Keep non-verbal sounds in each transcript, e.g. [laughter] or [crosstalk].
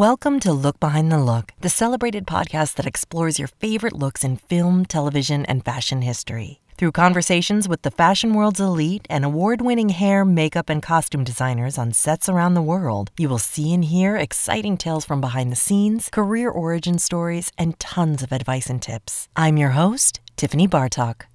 Welcome to Look Behind the Look, the celebrated podcast that explores your favorite looks in film, television, and fashion history. Through conversations with the fashion world's elite and award winning hair, makeup, and costume designers on sets around the world, you will see and hear exciting tales from behind the scenes, career origin stories, and tons of advice and tips. I'm your host, Tiffany Bartok.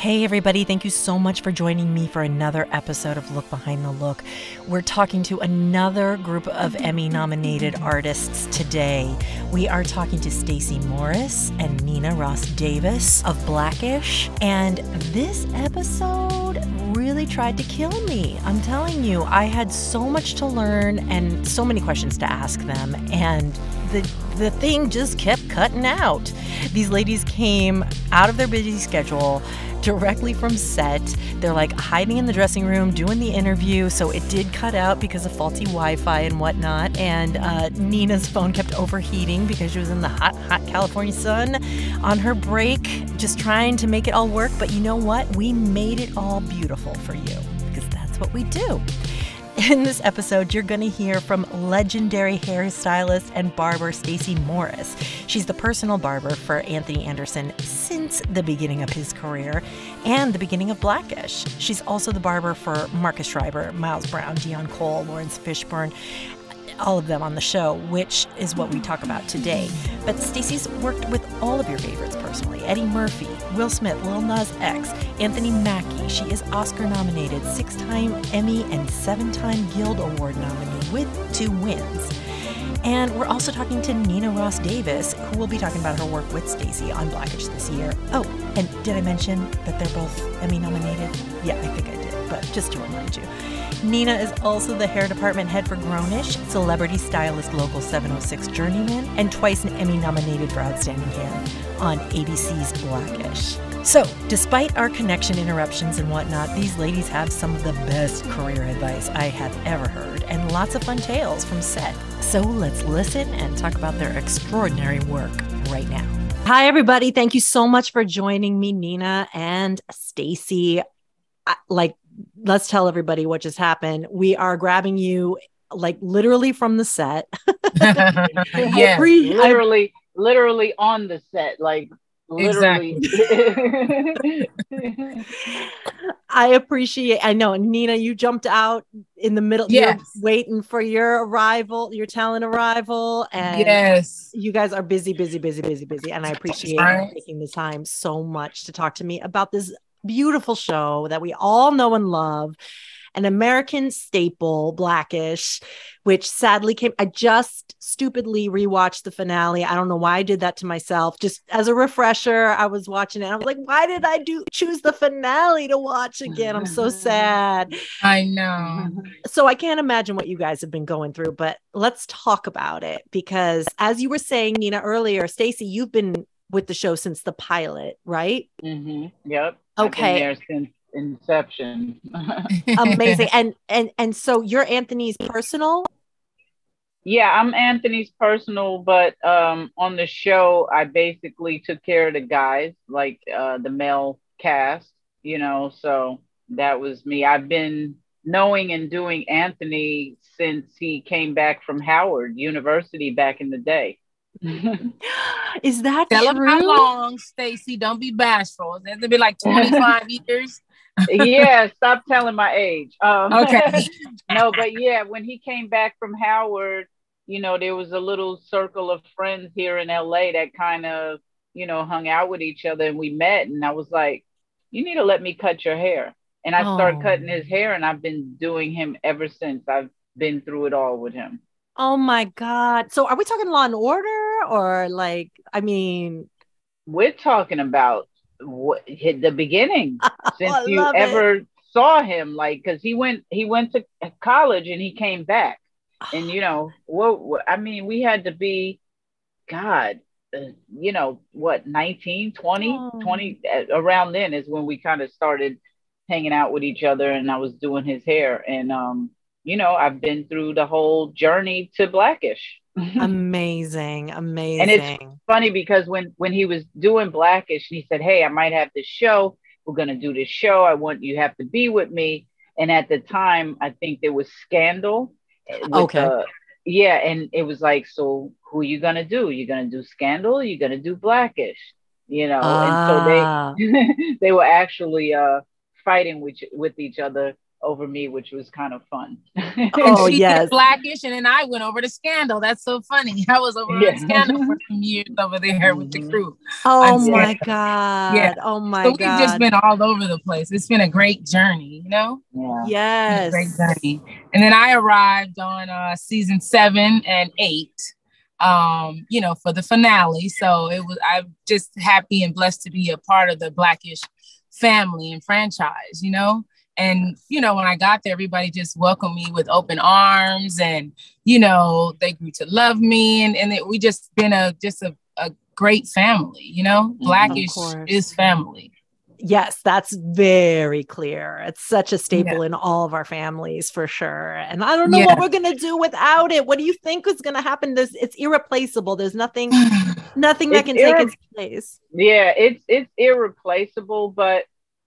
Hey, everybody, thank you so much for joining me for another episode of Look Behind the Look. We're talking to another group of Emmy nominated artists today. We are talking to Stacey Morris and Nena Ross Davis of Blackish. And this episode really tried to kill me. I'm telling you, I had so much to learn and so many questions to ask them. And the the thing just kept cutting out. These ladies came out of their busy schedule directly from set. They're like hiding in the dressing room, doing the interview. So it did cut out because of faulty Wi Fi and whatnot. And uh, Nena's phone kept overheating because she was in the hot, hot California sun on her break, just trying to make it all work. But you know what? We made it all beautiful for you because that's what we do. In this episode, you're going to hear from legendary hairstylist and barber Stacey Morris. She's the personal barber for Anthony Anderson since the beginning of his career and the beginning of Blackish. She's also the barber for Marcus Scribner, Miles Brown, Deon Cole, Laurence Fishburne, all of them on the show, which is what we talk about today. But Stacey's worked with all of your favorites personally Eddie Murphy, Will Smith, Lil Nas X, Anthony Mackie. She is Oscar nominated, six time Emmy, and seven time Guild Award nominee with two wins. And we're also talking to Nena Ross Davis, who will be talking about her work with Stacey on Blackish this year. Oh, and did I mention that they're both Emmy nominated? Yeah, I think I did, but just to remind you. Nena is also the hair department head for Grownish, celebrity stylist local 706 journeyman, and twice an Emmy nominated for outstanding hair on ABC's Blackish. So, despite our connection interruptions and whatnot, these ladies have some of the best career advice I have ever heard and lots of fun tales from set. So, let's listen and talk about their extraordinary work right now. Hi, everybody. Thank you so much for joining me, Nena and Stacey. Like, let's tell everybody what just happened. We are grabbing you like literally from the set. [laughs] [laughs] yeah, pre- literally, I, literally on the set, like literally. Exactly. [laughs] I appreciate. I know Nena, you jumped out in the middle. Yes. waiting for your arrival, your talent arrival, and yes, you guys are busy, busy, busy, busy, busy. And I appreciate right. taking the time so much to talk to me about this beautiful show that we all know and love an American staple, Blackish, which sadly came. I just stupidly rewatched the finale. I don't know why I did that to myself. Just as a refresher, I was watching it. I was like, why did I do choose the finale to watch again? I'm so sad. [laughs] I know. So I can't imagine what you guys have been going through, but let's talk about it because as you were saying, Nena, earlier, Stacey, you've been with the show since the pilot, right? Mm-hmm. Yep. Okay. since inception. [laughs] Amazing. And and and so you're Anthony's personal? Yeah, I'm Anthony's personal, but um on the show I basically took care of the guys, like uh the male cast, you know, so that was me. I've been knowing and doing Anthony since he came back from Howard University back in the day. [laughs] Is that Tell true? how long, Stacey. Don't be bashful. It's to be like 25 [laughs] years. yeah, stop telling my age. Um, okay. [laughs] no, but yeah, when he came back from Howard, you know, there was a little circle of friends here in LA that kind of, you know, hung out with each other and we met. And I was like, you need to let me cut your hair. And I started oh. cutting his hair and I've been doing him ever since. I've been through it all with him. Oh my God. So are we talking law and order or like, I mean, we're talking about what the beginning [laughs] since you ever it. saw him like because he went he went to college and he came back [sighs] and you know what i mean we had to be god uh, you know what 19 20 oh. 20 uh, around then is when we kind of started hanging out with each other and i was doing his hair and um you know, I've been through the whole journey to Blackish. amazing, [laughs] amazing. And it's funny because when when he was doing Blackish, he said, "Hey, I might have this show. We're gonna do this show. I want you have to be with me." And at the time, I think there was Scandal. okay. Uh, yeah, and it was like, so who are you gonna do? You're gonna do Scandal? You're gonna do Blackish? You know, ah. and so they [laughs] they were actually uh fighting with with each other over me, which was kind of fun. [laughs] oh yes, Blackish, and then I went over to Scandal. That's so funny. [laughs] I was over yeah. Scandal for [laughs] some years over there with the mm-hmm. crew. Oh my god! Yeah. Oh my so god! We've just been all over the place. It's been a great journey, you know. Yeah. Yes. Great journey. And then I arrived on uh, season seven and eight. Um, you know, for the finale. So it was. I'm just happy and blessed to be a part of the Blackish family and franchise. You know and, you know, when I got there, everybody just welcomed me with open arms and, you know, they grew to love me. And, and it, we just been a, just a, a great family, you know, mm-hmm. Blackish is family. Yes, that's very clear. It's such a staple yeah. in all of our families for sure. And I don't know yeah. what we're gonna do without it. What do you think is gonna happen? There's it's irreplaceable. There's nothing, [laughs] nothing that can irre- take its place. Yeah, it's it's irreplaceable, but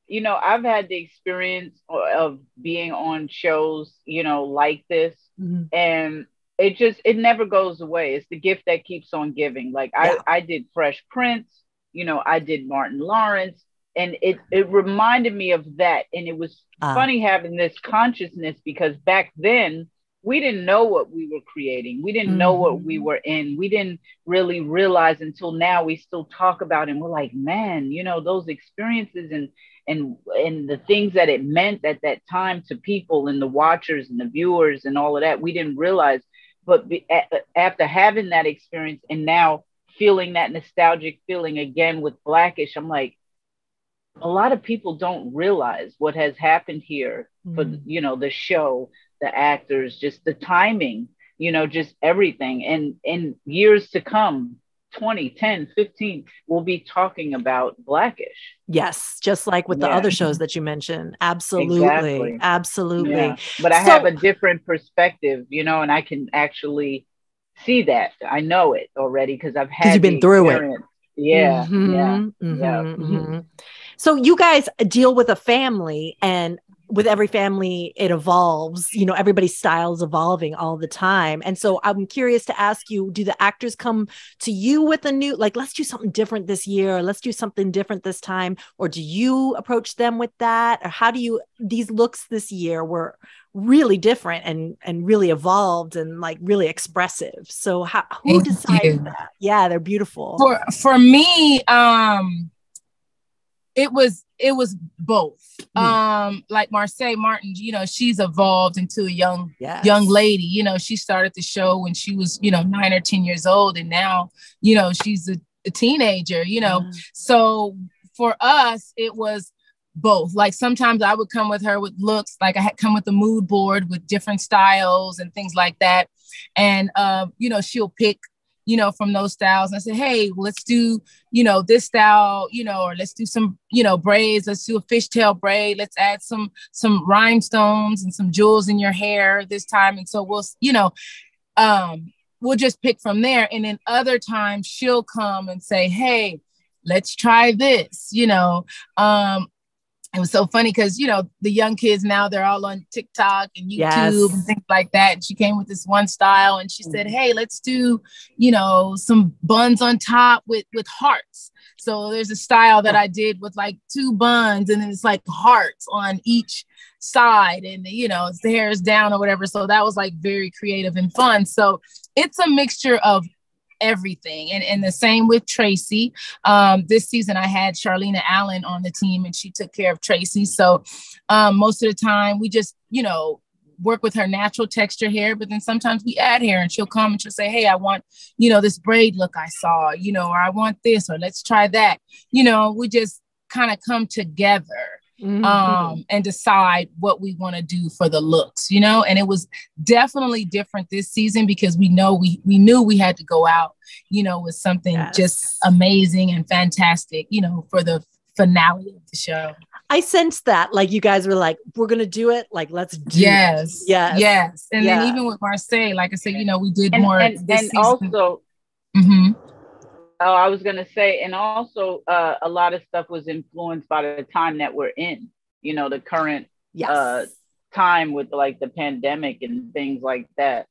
you know, I've had the experience of being on shows, you know, like this, mm-hmm. and it just it never goes away. It's the gift that keeps on giving. Like yeah. I I did Fresh Prince, you know, I did Martin Lawrence, and it it reminded me of that. And it was uh. funny having this consciousness because back then we didn't know what we were creating. We didn't mm-hmm. know what we mm-hmm. were in. We didn't really realize until now we still talk about it and we're like, man, you know, those experiences and and and the things that it meant at that time to people and the watchers and the viewers and all of that we didn't realize but be, a, after having that experience and now feeling that nostalgic feeling again with blackish i'm like a lot of people don't realize what has happened here mm. for you know the show the actors just the timing you know just everything and in years to come 20, 10, 15, we'll be talking about Blackish. Yes, just like with yeah. the other shows that you mentioned. Absolutely. Exactly. Absolutely. Yeah. But I so, have a different perspective, you know, and I can actually see that. I know it already because I've had you've been through it. Yeah. Mm-hmm, yeah. Mm-hmm, yeah. Mm-hmm. So you guys deal with a family and with every family it evolves you know everybody's styles evolving all the time. And so i'm curious to ask you do the actors come to you with a new like let's do something different this year or let's do something different this time or do you approach them with that? Or how do you these looks this year were really different and and really evolved and like really expressive. So how who Thank decides you. that? Yeah they're beautiful. For for me um it was it was both mm. um like Marsai Martin you know she's evolved into a young yes. young lady you know she started the show when she was you know 9 or 10 years old and now you know she's a, a teenager you know mm. so for us it was both like sometimes I would come with her with looks like I had come with a mood board with different styles and things like that and um you know she'll pick you know, from those styles. And I said, hey, let's do, you know, this style, you know, or let's do some, you know, braids. Let's do a fishtail braid. Let's add some some rhinestones and some jewels in your hair this time. And so we'll, you know, um, we'll just pick from there. And then other times she'll come and say, hey, let's try this, you know. Um, it was so funny because you know the young kids now they're all on TikTok and YouTube yes. and things like that. And she came with this one style and she said, mm. "Hey, let's do you know some buns on top with with hearts." So there's a style that I did with like two buns and then it's like hearts on each side and you know the hair is down or whatever. So that was like very creative and fun. So it's a mixture of everything. And, and the same with Tracy. Um, this season, I had Charlena Allen on the team and she took care of Tracy. So um, most of the time, we just, you know, work with her natural texture hair, but then sometimes we add hair and she'll come and she'll say, Hey, I want, you know, this braid look I saw, you know, or I want this, or let's try that. You know, we just kind of come together mm-hmm. um, and decide what we want to do for the looks, you know. And it was definitely different this season because we know we we knew we had to go out, you know, with something yes. just amazing and fantastic, you know, for the finale of the show. I sensed that, like you guys were like, "We're gonna do it. Like, let's do yes, it. yes, yes." And yeah. then even with Marsai, like I said, you know, we did and, more. And, and also, mm-hmm. Oh, I was gonna say, and also uh, a lot of stuff was influenced by the time that we're in. You know, the current yes. uh, time with like the pandemic and things like that.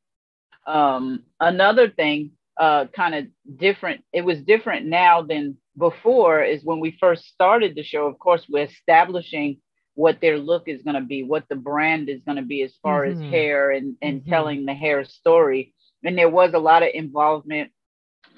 Um, another thing, uh, kind of different. It was different now than before. Is when we first started the show. Of course, we're establishing what their look is going to be, what the brand is going to be as far mm-hmm. as hair and and mm-hmm. telling the hair story. And there was a lot of involvement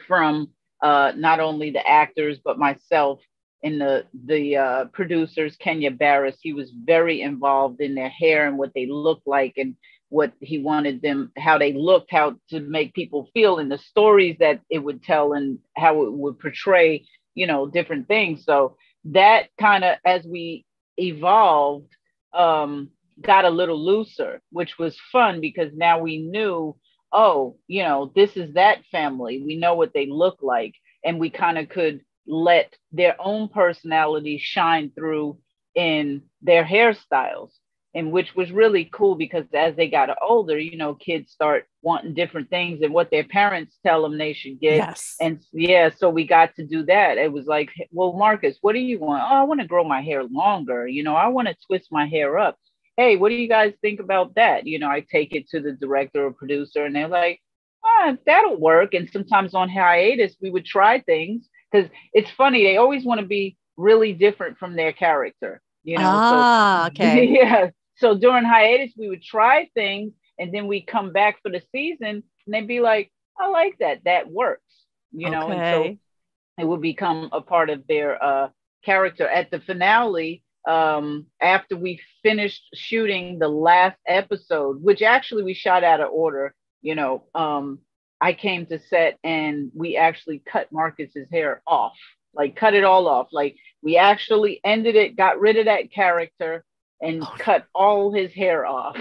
from uh, not only the actors but myself and the the uh, producers. Kenya Barris, he was very involved in their hair and what they looked like and what he wanted them, how they looked, how to make people feel, and the stories that it would tell, and how it would portray, you know, different things. So that kind of, as we evolved, um, got a little looser, which was fun because now we knew, oh, you know, this is that family. We know what they look like, and we kind of could let their own personality shine through in their hairstyles and which was really cool because as they got older, you know, kids start wanting different things and what their parents tell them they should get. Yes. And yeah, so we got to do that. It was like, well, Marcus, what do you want? Oh, I want to grow my hair longer. You know, I want to twist my hair up. Hey, what do you guys think about that? You know, I take it to the director or producer and they're like, ah, that'll work. And sometimes on hiatus, we would try things because it's funny. They always want to be really different from their character you know ah, so, [laughs] okay yeah so during hiatus, we would try things and then we come back for the season and they'd be like, I like that. That works, you know, okay. and so it would become a part of their uh, character. At the finale, um, after we finished shooting the last episode, which actually we shot out of order, you know, um, I came to set and we actually cut Marcus's hair off, like cut it all off. Like we actually ended it, got rid of that character and oh. cut all his hair off.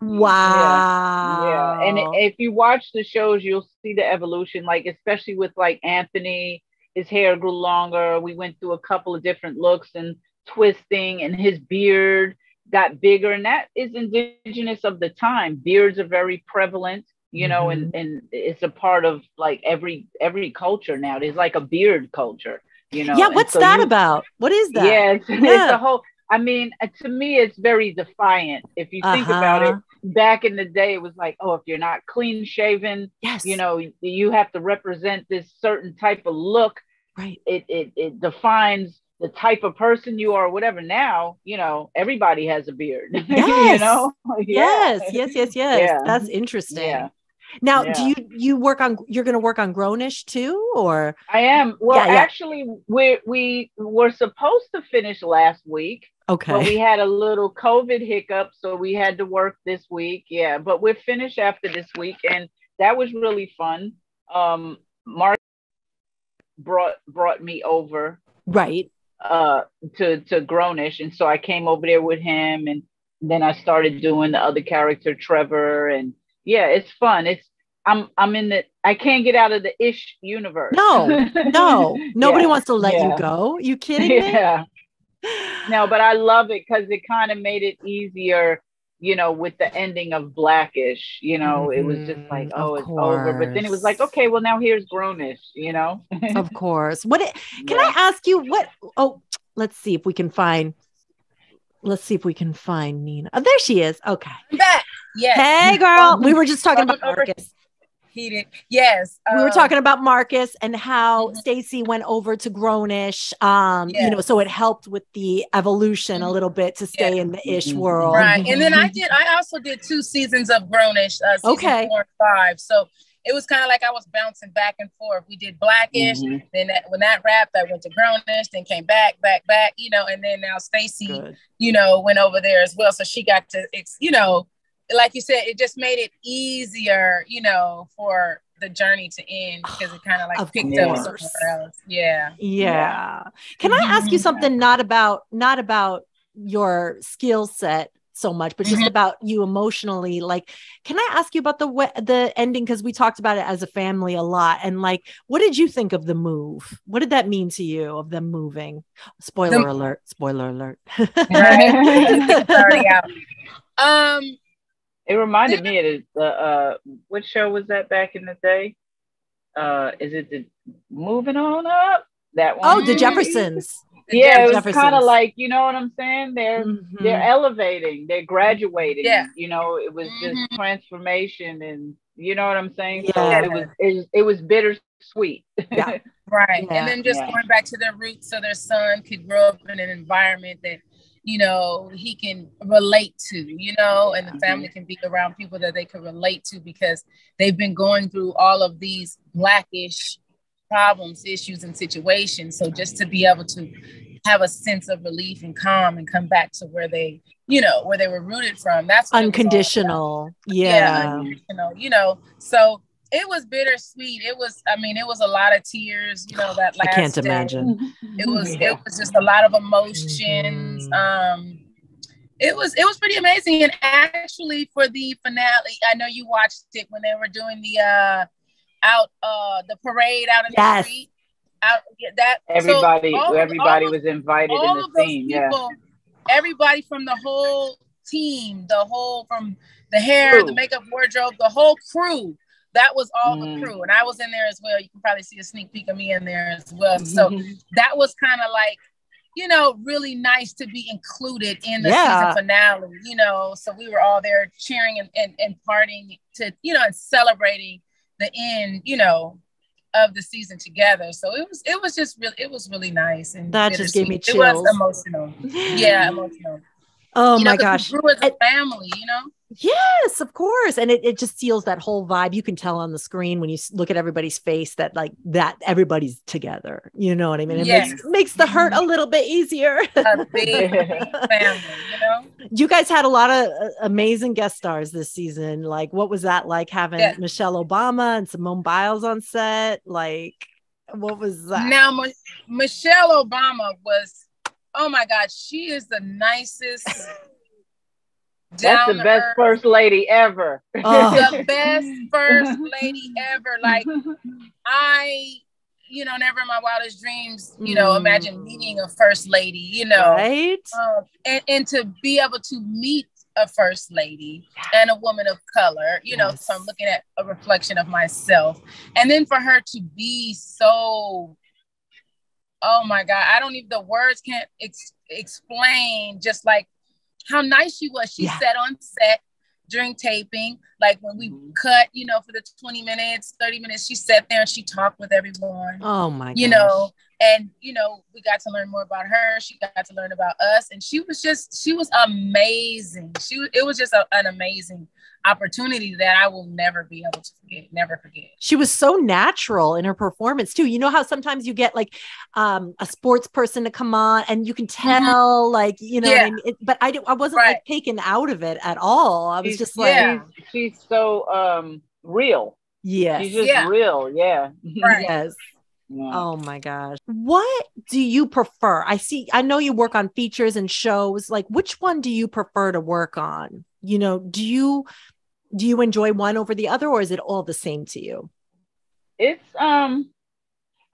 wow. [laughs] [laughs] Yeah. yeah. And if you watch the shows, you'll see the evolution, like especially with like Anthony, his hair grew longer. We went through a couple of different looks and twisting, and his beard got bigger. And that is indigenous of the time. Beards are very prevalent you know mm-hmm. and and it's a part of like every every culture now it is like a beard culture you know yeah what's so that you, about what is that yeah [laughs] it's, yeah. it's a whole i mean uh, to me it's very defiant. If you think uh-huh. about it back in the day it was like oh if you're not clean shaven yes. you know you have to represent this certain type of look. Right. It it, it defines the type of person you are whatever. Now you know everybody has a beard. [laughs] Yes. you know [laughs] yes yes yes yes. Yeah. that's interesting. Yeah. Now, yeah. do you you work on you're going to work on Grownish too, or I am. Well, yeah, yeah. actually, we we were supposed to finish last week. Okay. But we had a little COVID hiccup, so we had to work this week. Yeah, but we're finished after this week, and that was really fun. Um, Mark brought brought me over. Right. Uh, to to Grownish, and so I came over there with him, and then I started doing the other character, Trevor, and yeah, it's fun. It's I'm I'm in the I can't get out of the ish universe. No, [laughs] no, nobody yeah, wants to let yeah. you go. You kidding me? Yeah. [sighs] No, but I love it because it kind of made it easier, you know, with the ending of Blackish. You know, mm-hmm. it was just like, mm-hmm. oh, of it's course. over. But then it was like, okay, well now here's Grownish. You know. of [laughs] course. What it, can yeah. I ask you? What? Oh, let's see if we can find. Let's see if we can find Nena. Oh, there she is. Okay. back. Yes. Hey, girl. We were just talking about Marcus. Heated. Yes. We were talking um, about Marcus and how mm-hmm. Stacey went over to Grownish. Um, yes. you know, so it helped with the evolution a mm-hmm. little bit to stay yes. in the ish mm-hmm. world. Right. And then I did, I also did two seasons of Grownish, uh, season okay. four and five. So it was kind of like I was bouncing back and forth. We did Blackish, mm-hmm. then that, when that wrapped, I went to Grownish, then came back, back, back, you know, and then now Stacey, you know, went over there as well. So she got to, you know, like you said, it just made it easier, you know, for the journey to end because it kind of like of picked course. up somewhere else. Yeah. Yeah. Can I ask you something not about not about your skill set so much, but just mm-hmm. about you emotionally. Like, can I ask you about the the ending? Because we talked about it as a family a lot, and like, what did you think of the move? What did that mean to you of them moving? Spoiler the- alert! Spoiler alert! Sorry, [laughs] [laughs] out. Um, it reminded me of the uh, what show was that back in the day? Uh, is it the Moving On Up? That one? Oh, the Jeffersons. [laughs] yeah, it was kind of like you know what I'm saying. They're mm-hmm. they're elevating, they're graduating. Yeah, you know, it was just mm-hmm. transformation, and you know what I'm saying. Yeah. So it was it was, it was bittersweet. Yeah, [laughs] right. Yeah. And then just yeah. going back to their roots, so their son could grow up in an environment that you know he can relate to you know and the mm-hmm. family can be around people that they can relate to because they've been going through all of these blackish problems issues and situations. So just to be able to have a sense of relief and calm and come back to where they you know where they were rooted from that's unconditional. Yeah. yeah. unconditional you know. So it was bittersweet. It was, I mean, it was a lot of tears, you know, that last I can't day. imagine. It was yeah. it was just a lot of emotions. Mm-hmm. Um it was it was pretty amazing. And actually for the finale, I know you watched it when they were doing the uh out uh the parade out in yes. the street. Out that everybody so everybody was invited in the scene. People, yeah. Everybody from the whole team, the whole from the hair, crew. the makeup wardrobe, the whole crew that was all mm. the crew, and I was in there as well. You can probably see a sneak peek of me in there as well. So mm-hmm. that was kind of like, you know, really nice to be included in the yeah. season finale. You know, so we were all there cheering and, and, and partying to, you know, and celebrating the end. You know, of the season together. So it was it was just really it was really nice and that just gave me chills. It was emotional. [laughs] Yeah, emotional. Oh you my know, gosh. We grew as a family, you know? Yes, of course. And it, it just seals that whole vibe. You can tell on the screen when you look at everybody's face that like that everybody's together. You know what I mean? It yes. makes, makes the hurt a mm-hmm. little bit easier. a [laughs] big, family, you know? You guys had a lot of uh, amazing guest stars this season. Like what was that like having yeah. Michelle Obama and Simone Biles on set? Like what was that? Now Michelle Obama was oh my God, she is the nicest that's the best earth. first lady ever. Oh. the [laughs] best first lady ever. Like I, you know, never in my wildest dreams, you know, imagine mm. meeting a first lady, you know, right? Um, and and to be able to meet a first lady and a woman of color, you know, so I'm looking at a reflection of myself, and then for her to be so oh my god i don't even the words can't ex- explain just like how nice she was. She yeah. sat on set during taping, like when we mm-hmm. cut, you know, for the 20 minutes, 30 minutes, she sat there and she talked with everyone. Oh my You know, and you know, we got to learn more about her. She got to learn about us. And she was just, she was amazing. She it was just a, an amazing opportunity that I will never be able to forget, never forget. She was so natural in her performance too. You know how sometimes you get like um, a sports person to come on and you can mm-hmm. tell, mm-hmm. like, you know, yeah. I mean? it, but I, I wasn't right. like taken out of it at all. I was she's, just like, yeah. she's, she's so um, real. Yes. She's just yeah. real. Yeah. Right. [laughs] yes. Yeah. Oh my gosh. What do you prefer? I see, I know you work on features and shows. Like, which one do you prefer to work on? You know, do you do you enjoy one over the other or is it all the same to you? It's um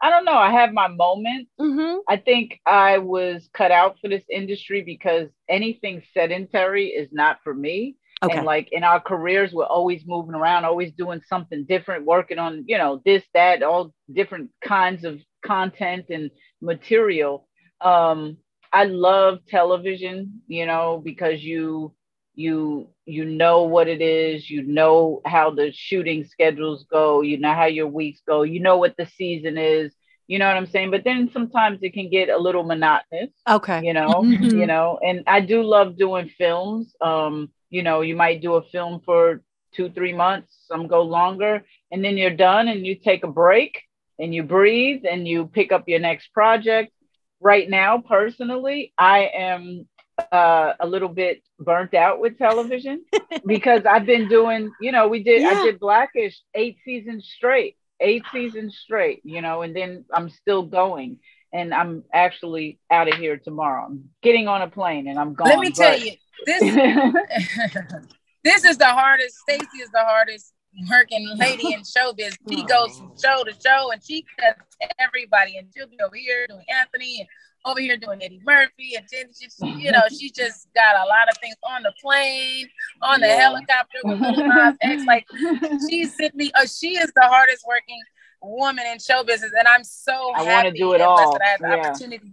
I don't know. I have my moments. Mm-hmm. I think I was cut out for this industry because anything sedentary is not for me. Okay. And like in our careers, we're always moving around, always doing something different, working on, you know, this, that, all different kinds of content and material. Um, I love television, you know, because you you you know what it is, you know how the shooting schedules go, you know how your weeks go, you know what the season is, you know what I'm saying? But then sometimes it can get a little monotonous. Okay. You know, mm-hmm. you know, and I do love doing films. Um, you know, you might do a film for two, three months, some go longer, and then you're done and you take a break and you breathe and you pick up your next project. Right now, personally, I am uh, a little bit burnt out with television because I've been doing, you know, we did, yeah. I did Blackish eight seasons straight, eight seasons straight, you know, and then I'm still going and I'm actually out of here tomorrow. I'm getting on a plane and I'm going. Let me but... tell you, this [laughs] [laughs] this is the hardest. Stacey is the hardest working lady in showbiz. She goes from show to show and she cuts everybody, and she'll be over here doing Anthony and over here doing Eddie Murphy, and then she, you know, she just got a lot of things on the plane, on the yeah. helicopter with Lil Nas X. Like [laughs] she's simply, uh, she is the hardest working woman in show business, and I'm so I happy to do it all. I have the yeah. opportunity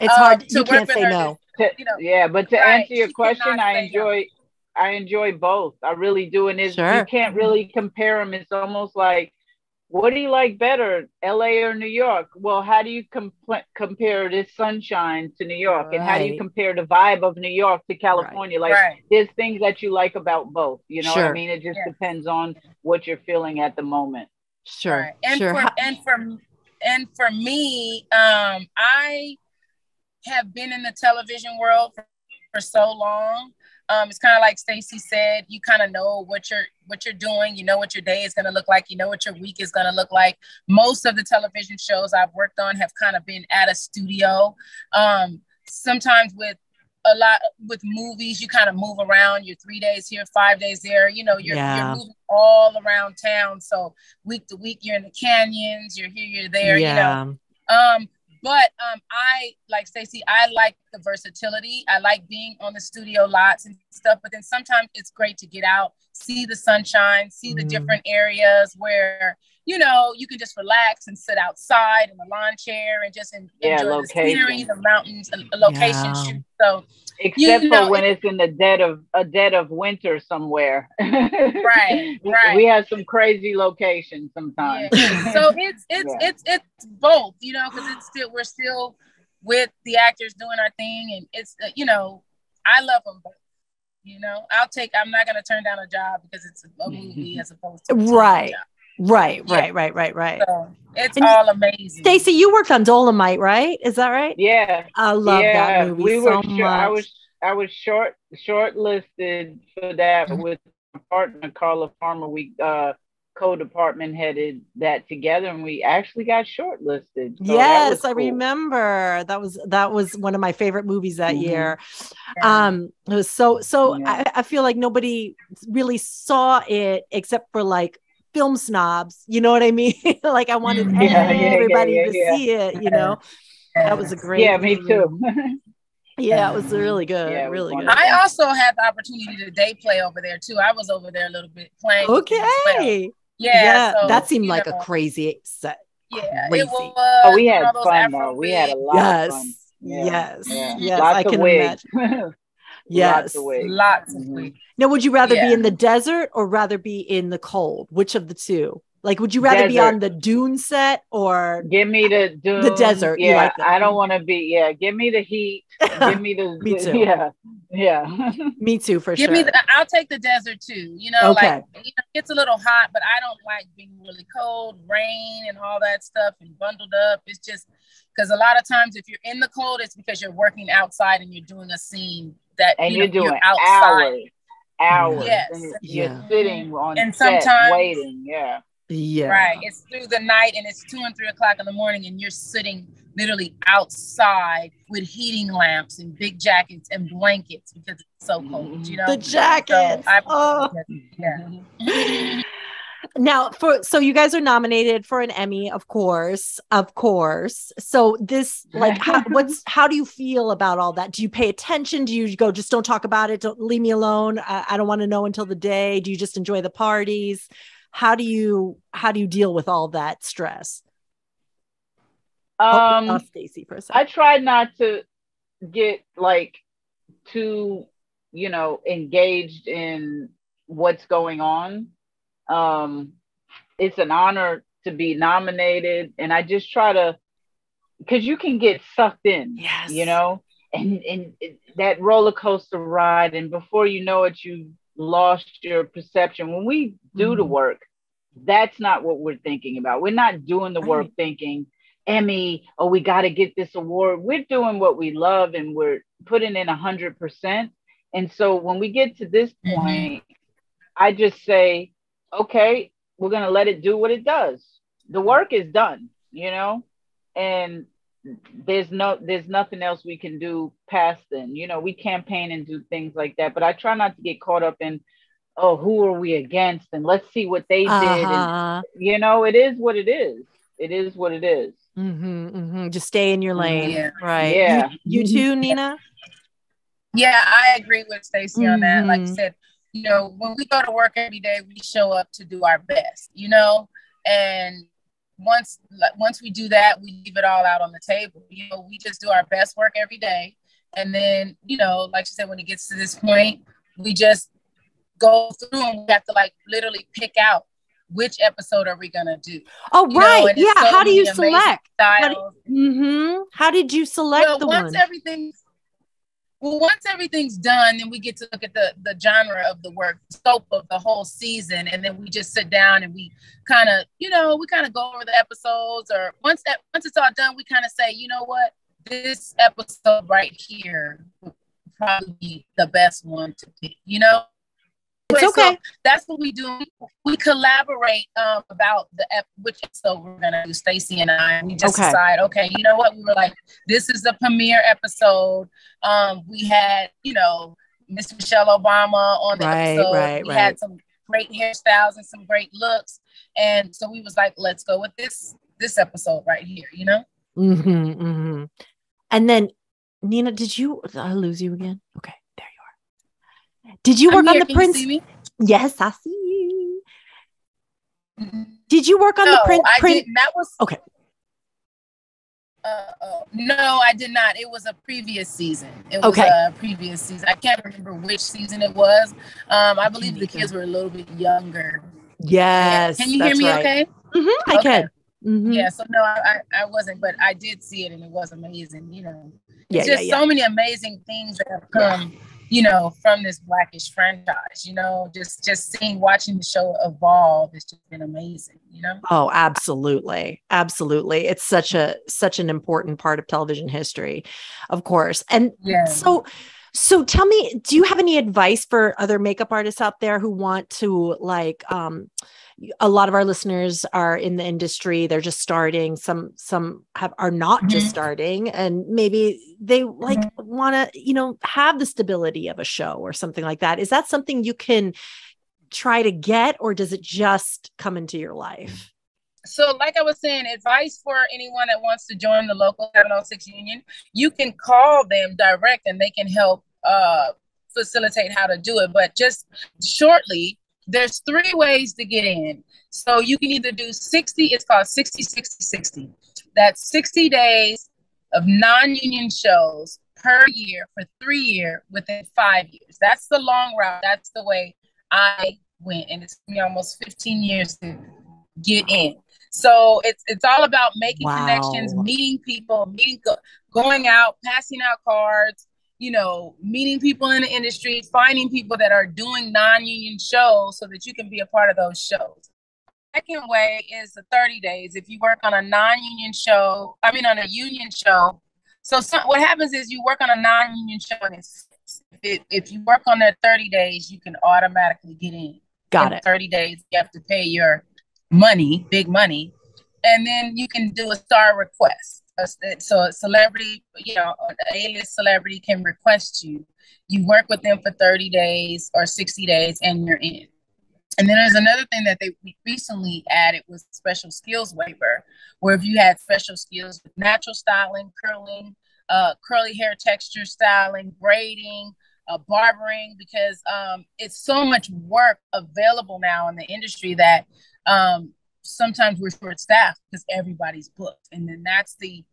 It's hard. Um, you can't say no. To, you know, yeah, but to right, answer your question, I enjoy. No. I enjoy both. I really do, and it's, sure. you can't really compare them. It's almost like what do you like better, LA or New York? Well, how do you compare this sunshine to New York? Right. And how do you compare the vibe of New York to California? Right. Like, right. there's things that you like about both. You know sure. what I mean? It just yeah. depends on what you're feeling at the moment. Sure. And sure. for and for and for me, um, I have been in the television world for, for so long um, it's kind of like Stacey said, you kind of know what you're what you're doing. You know what your day is going to look like. You know what your week is going to look like. Most of the television shows I've worked on have kind of been at a studio. Um, sometimes with a lot with movies, you kind of move around. You're three days here, five days there. You know, you're, yeah. you're moving all around town. So week to week, you're in the canyons. You're here, you're there. Yeah. You know. Um, but um, I like Stacey. I like the versatility. I like being on the studio lots and stuff. But then sometimes it's great to get out, see the sunshine, see mm-hmm. the different areas where you know you can just relax and sit outside in the lawn chair and just enjoy yeah, the scenery, the mountains, the location. Yeah. So except you know, for when it's in the dead of a dead of winter somewhere. right, [laughs] right. We have some crazy locations sometimes. Yeah. so it's it's yeah. it's it's both, you know, because it's still we're still with the actors doing our thing, and it's uh, you know I love them both. You know, I'll take. I'm not gonna turn down a job because it's a movie as opposed to right. Right, yeah. right, right, right, right. So it's and all amazing. Stacey, you worked on Dolomite, right? Is that right? Yeah. I love yeah, that movie we so were much. I was I was short shortlisted for that mm-hmm. with my partner Carla Farmer. We uh co-department headed that together and we actually got shortlisted. So yes, cool. I remember. That was that was one of my favorite movies that mm-hmm. year. Um it was so so yeah. I, I feel like nobody really saw it except for like film snobs. You know what I mean? [laughs] like I wanted mm-hmm. yeah, everybody yeah, yeah, to see it. You know, that was a great. Yeah, me too. [laughs] yeah, it was really good. really good. I also had the opportunity to day play over there too. I was over there a little bit playing. Okay. Well. Yeah, so, that seemed like know, a crazy set. Yeah, crazy. it was. Oh, we had fun though. We had a lot yes. of fun. Yes, yes, Lots I can imagine. [laughs] Yes. Lots of Lots of mm-hmm. Now, would you rather yeah. be in the desert or rather be in the cold? Which of the two? Like, would you rather desert. be on the dune set or give me the dune, the desert? Yeah, like I don't want to be. Yeah, give me the heat. [laughs] give me the. me too. Yeah, yeah. [laughs] me too for give sure. Me the, I'll take the desert too. You know, okay. like you know, it's a little hot, but I don't like being really cold, rain, and all that stuff, and bundled up. It's just because a lot of times if you're in the cold, it's because you're working outside and you're doing a scene that and you are doing you're outside. hours, hours. Yes, and you're yeah. sitting on and set sometimes waiting. Yeah, yeah, right. It's through the night, and it's two and three o'clock in the morning, and you're sitting literally outside with heating lamps and big jackets and blankets because it's so cold. You mm-hmm. know the jackets. So oh. [laughs] yeah. [laughs] now for so you guys are nominated for an emmy of course of course. So this like how, [laughs] what's how do you feel about all that? Do you pay attention? Do you go just don't talk about it. Don't leave me alone. I, I don't want to know until the day. Do you just enjoy the parties? How do you how do you deal with all that stress? Um oh, stacey for a second. i try not to get like too you know engaged in what's going on um, it's an honor to be nominated, and I just try to because you can get sucked in, yes. you know, and and that roller coaster ride, and before you know it, you lost your perception. When we do mm-hmm. the work, that's not what we're thinking about. We're not doing the work thinking Emmy, oh, we got to get this award. We're doing what we love and we're putting in a hundred percent. And so when we get to this mm-hmm. point, mm-hmm. I just say, okay, we're going to let it do what it does. The work is done, you know, and there's no there's nothing else we can do past then. You know, we campaign and do things like that, but I try not to get caught up in oh, who are we against and let's see what they uh-huh. did and you know, it is what it is. It is what it is. Mm-hmm, mm-hmm. Just stay in your lane, yeah. right? Yeah. You, you too, Nena. Yeah, I agree with Stacey mm-hmm. on that. Like I mm-hmm. said, you know, when we go to work every day, we show up to do our best, you know, and once once we do that, we leave it all out on the table. You know, we just do our best work every day, and then you know, like you said, when it gets to this point, we just go through and we have to like literally pick out which episode are we gonna do? Oh, you right. yeah. So How do you select? How, mm-hmm. How did you select well, the once one? everything's well, once everything's done, then we get to look at the the genre of the work, scope of the whole season, and then we just sit down and we kind of, you know, we kind of go over the episodes. Or once that once it's all done, we kind of say, you know what, this episode right here probably the best one to pick. You know, it's okay. So that's what we do. We collaborate um, about the ep- which episode we're gonna do. Stacey and I. We just okay. decide. Okay, you know what? We were like, this is the premiere episode. Um, we had, you know, Miss Michelle Obama on the right, episode. Right, we right. had some great hairstyles and some great looks, and so we was like, let's go with this this episode right here. You know. Mm-hmm, mm-hmm. And then, Nena, did you? I lose you again? Okay. Did you work on the Prince? Yes, I see you. Mm-hmm. Did you work on no, the Prince? I Prince? That was okay. Uh, no, I did not. It was a previous season. It was okay. a previous season. I can't remember which season it was. Um, I believe the kids were a little bit younger. Yes. Can you hear me? Right. Okay. Mm-hmm, I okay. can. Mm-hmm. Yeah. So no, I, I wasn't, but I did see it, and it was amazing. You know, yeah, just yeah, yeah. so many amazing things that have come. You know, from this Blackish franchise. You know, just just seeing, watching the show evolve has just been amazing. You know. Oh, absolutely, absolutely. It's such a such an important part of television history, of course. And yeah. so. So tell me, do you have any advice for other makeup artists out there who want to like um a lot of our listeners are in the industry. They're just starting. Some some have are not mm-hmm. just starting and maybe they like mm-hmm. want to you know have the stability of a show or something like that. Is that something you can try to get or does it just come into your life? So like i was saying advice for anyone that wants to join the local 706 union you can call them direct and they can help uh facilitate how to do it. But just shortly there's three ways to get in. So you can either do 60, it's called 60, 60, 60. That's 60 days of non union shows per year for three years within five years. That's the long route. That's the way I went. And it's me almost 15 years to get in. So it's it's all about making wow. connections, meeting people, meeting go, going out, passing out cards, you know, meeting people in the industry, finding people that are doing non-union shows so that you can be a part of those shows. Second way is the 30 days. If you work on a non-union show, I mean on a union show. So some, what happens is you work on a non-union show and it's, if, if you work on that 30 days, you can automatically get in. Got in it. 30 days, you have to pay your money, big money, and then you can do a star request so a celebrity, you know, an A-list celebrity can request you. You work with them for 30 days or 60 days and you're in. And then there's another thing that they recently added was special skills waiver, where if you had special skills with natural styling, curling, uh, curly hair texture styling, braiding, uh, barbering, because um, it's so much work available now in the industry that um, sometimes we're short staffed because everybody's booked. And then that's the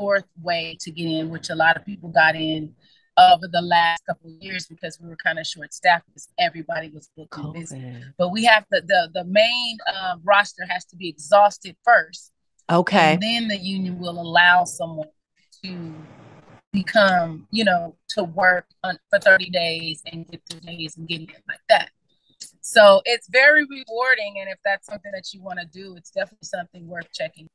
fourth way to get in, which a lot of people got in over the last couple of years because we were kind of short staffed because everybody was booked and busy. But we have the the, the main uh, roster has to be exhausted first. Okay. And then the union will allow someone to become, you know, to work on, for 30 days and get the days and get in like that. So it's very rewarding. And if that's something that you want to do, it's definitely something worth checking.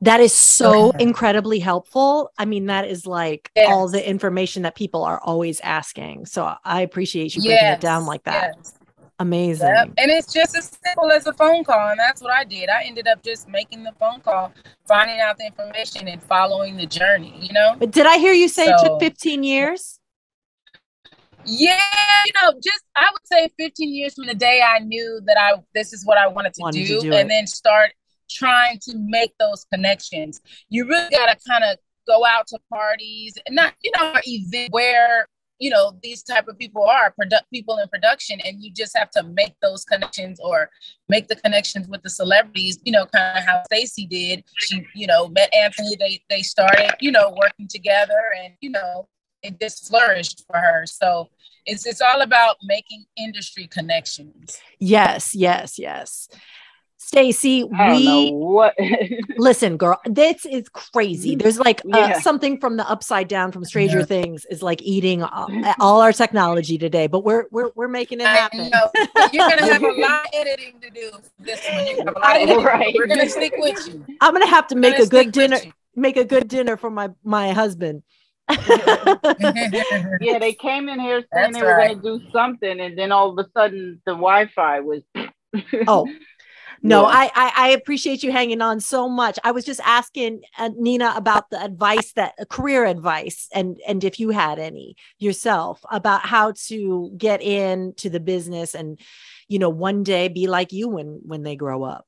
That is so incredibly helpful. I mean, that is like yes. all the information that people are always asking. So I appreciate you breaking yes. it down like that. Yes. Amazing. Yep. And it's just as simple as a phone call. And that's what I did. I ended up just making the phone call, finding out the information and following the journey, you know? But did I hear you say so, it took 15 years? Yeah, you know, just I would say 15 years from the day I knew that I this is what I wanted to wanted do, to do and then start trying to make those connections. You really got to kind of go out to parties and not, you know, event where you know these type of people are produ- people in production and you just have to make those connections or make the connections with the celebrities you know kind of how Stacey did she you know met Anthony they they started you know working together and you know it just flourished for her so it's it's all about making industry connections yes yes yes Stacey, we what [laughs] listen, girl. This is crazy. There's like uh, yeah. something from the upside down from Stranger yeah. Things is like eating all, all, our technology today, but we're we're we're making it happen. [laughs] You're gonna have a lot of editing to do. This one, right. We're gonna stick with you. I'm gonna have to make a good dinner. Make a good dinner for my my husband. [laughs] yeah, they came in here saying That's they were right. going to do something, and then all of a sudden the Wi-Fi was. [laughs] oh, no, yeah. I, I, I appreciate you hanging on so much. I was just asking uh, Nena about the advice that uh, career advice and and if you had any yourself about how to get into the business and you know one day be like you when when they grow up.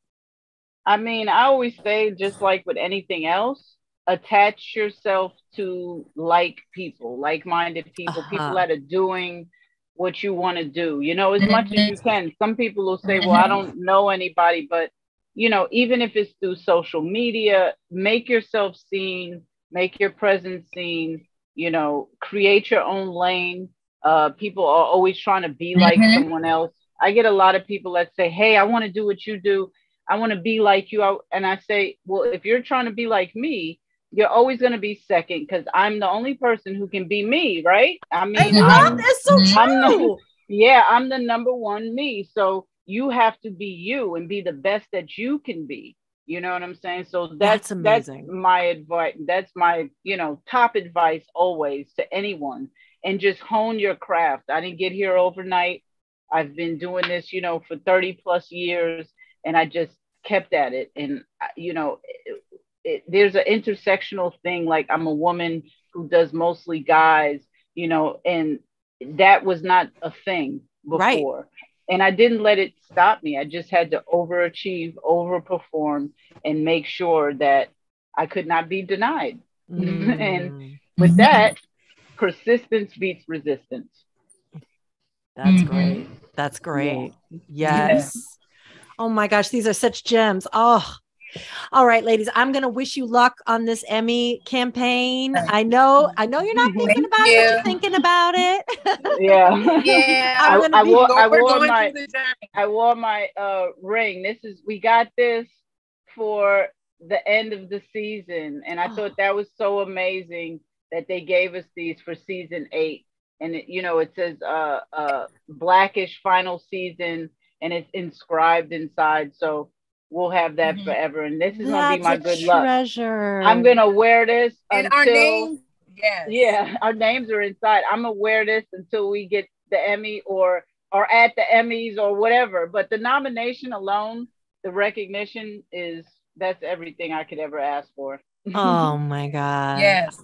I mean, I always say just like with anything else, attach yourself to like people, like-minded people, uh-huh. people that are doing what you want to do, you know, as much as you mm-hmm. can. Some people will say, well, I don't know anybody, but, you know, even if it's through social media, make yourself seen, make your presence seen, you know, create your own lane. Uh, people are always trying to be like mm-hmm. someone else. I get a lot of people that say, hey, I want to do what you do. I want to be like you. And I say, well, if you're trying to be like me, you're always going to be second because I'm the only person who can be me, right? I mean, I am that's so true. I'm the, yeah, I'm the number one me. So you have to be you and be the best that you can be. You know what I'm saying? So that's that's, amazing. that's my advice. That's my, you know, top advice always to anyone. And just hone your craft. I didn't get here overnight. I've been doing this, you know, for 30 plus years and I just kept at it. And, you know, it, there's an intersectional thing like i'm a woman who does mostly guys you know and that was not a thing before right. and i didn't let it stop me i just had to overachieve overperform and make sure that i could not be denied mm. [laughs] and with that persistence beats resistance that's mm-hmm. great that's great yeah. yes yeah. oh my gosh these are such gems oh all right, ladies, I'm going to wish you luck on this Emmy campaign. I know, I know you're not thinking about you. it, but you're thinking about it. [laughs] yeah. Yeah. I, I, wore, I wore my, I wore my uh, ring. This is, we got this for the end of the season. And I oh. thought that was so amazing that they gave us these for season eight. And, it, you know, it says uh, uh, Black-ish final season and it's inscribed inside. So, we'll have that mm-hmm. forever. And this is gonna be my good treasure. luck. I'm gonna wear this and until, our names. Yes. Yeah, [laughs] our names are inside. I'm gonna wear this until we get the Emmy or or at the Emmys or whatever. But the nomination alone, the recognition is that's everything I could ever ask for oh [laughs] my god. Yes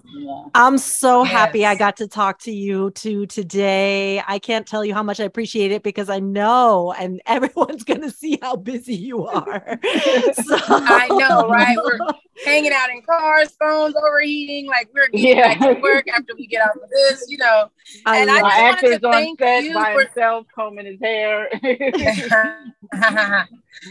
i'm so yes. happy i got to talk to you too today. I can't tell you how much i appreciate it because i know and [laughs] everyone's gonna see how busy you are. [laughs] So. i know right? We're hanging out in cars phones overheating like we're getting yeah. back to work after we get out of this you know? I and i just wanted to on set by for... himself combing his hair.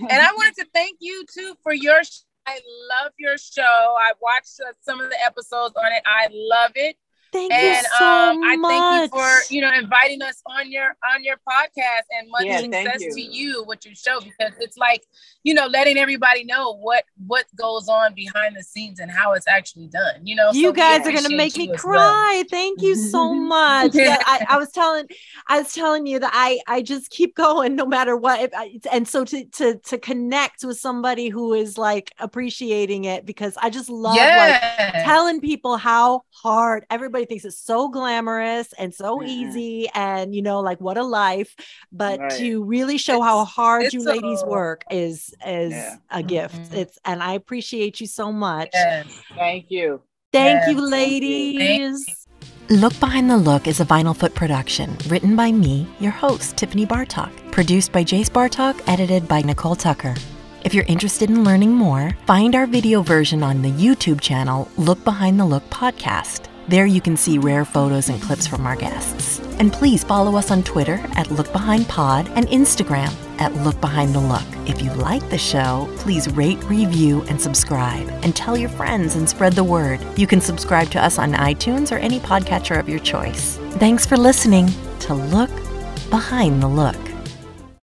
And i wanted to thank you too for your I love your show. I watched uh, some of the episodes on it. I love it. Thank and, you so um, I much. thank you for you know inviting us on your on your podcast and much yeah, success you. to you with your show because it's like you know letting everybody know what what goes on behind the scenes and how it's actually done. You know, you so guys are gonna make me cry. Well. Thank you so much. yeah, I, I, was telling I was telling you that I I just keep going no matter what. and so to to to connect with somebody who is like appreciating it because I just love yeah. like telling people how hard everybody everybody thinks it's so glamorous and so mm-hmm. easy and you know like what a life but right. to really show it's, how hard you ladies work is is yeah. a gift mm-hmm. it's and i appreciate you so much yes. thank you thank yes. you ladies thank you. Look Behind the Look is a Vinyl Foot production, written by me, your host, Tiffany Bartok, produced by Jace Bartok, edited by Nicole Tucker. If you're interested in learning more, find our video version on the YouTube channel Look Behind the Look podcast. There you can see rare photos and clips from our guests. And please follow us on Twitter at LookBehindPod and Instagram at Look Behind the Look. If you like the show, please rate, review, and subscribe. And tell your friends and spread the word. You can subscribe to us on iTunes or any podcatcher of your choice. Thanks for listening to Look Behind the Look.